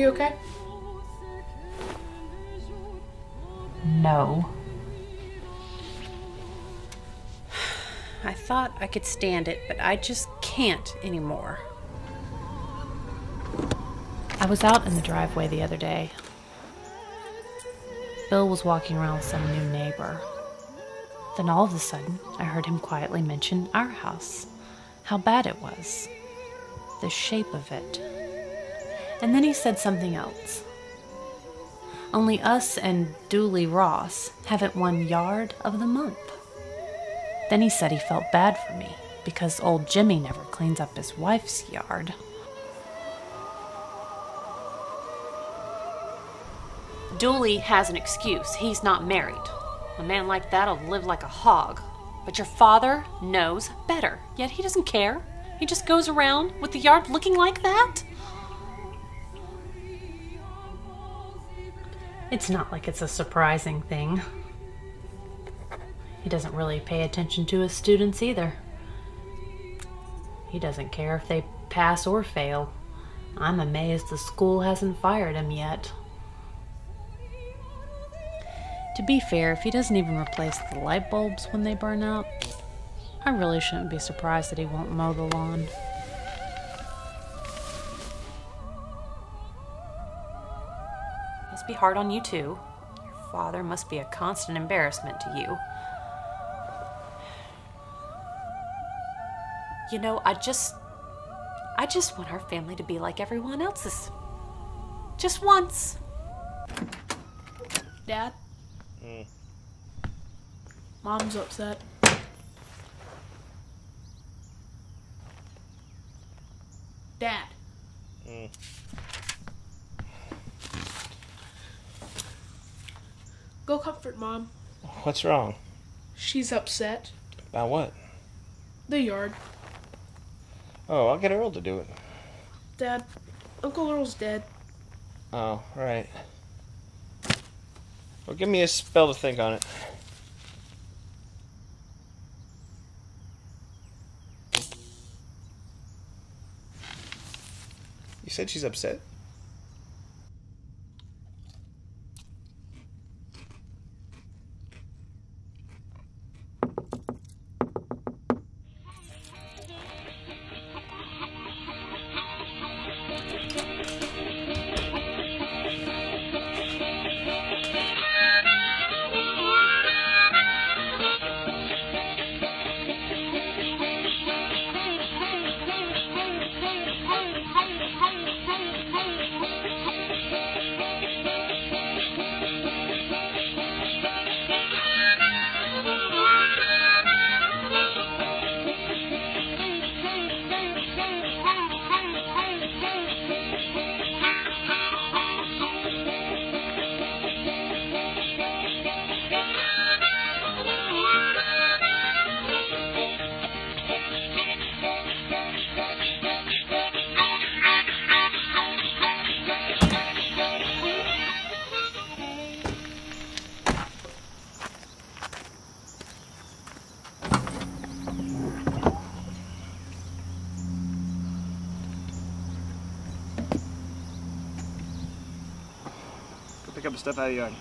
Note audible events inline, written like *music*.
you okay? No. *sighs* I thought I could stand it, but I just can't anymore. I was out in the driveway the other day. Bill was walking around with some new neighbor. Then all of a sudden, I heard him quietly mention our house, how bad it was, the shape of it. And then he said something else. Only us and Dooley Ross haven't won yard of the month. Then he said he felt bad for me because old Jimmy never cleans up his wife's yard. Dooley has an excuse. He's not married. A man like that'll live like a hog. But your father knows better, yet he doesn't care. He just goes around with the yard looking like that? It's not like it's a surprising thing. He doesn't really pay attention to his students either. He doesn't care if they pass or fail. I'm amazed the school hasn't fired him yet. To be fair, if he doesn't even replace the light bulbs when they burn out, I really shouldn't be surprised that he won't mow the lawn. Must be hard on you too. Your father must be a constant embarrassment to you. You know, I just. I just want our family to be like everyone else's. Just once. Dad? Hmm. Mom's upset. Dad. Hmm. Go comfort mom. What's wrong? She's upset. About what? The yard. Oh, I'll get Earl to do it. Dad, Uncle Earl's dead. Oh, right. Well, give me a spell to think on it. You said she's upset? Pick up the stuff out of yard.